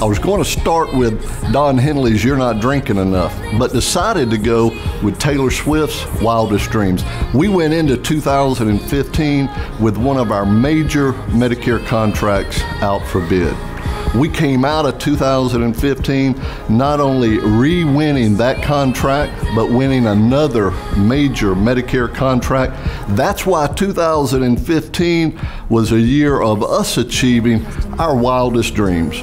I was going to start with Don Henley's You're Not Drinking Enough, but decided to go with Taylor Swift's Wildest Dreams. We went into 2015 with one of our major Medicare contracts out for bid. We came out of 2015 not only re winning that contract, but winning another major Medicare contract. That's why 2015 was a year of us achieving our wildest dreams.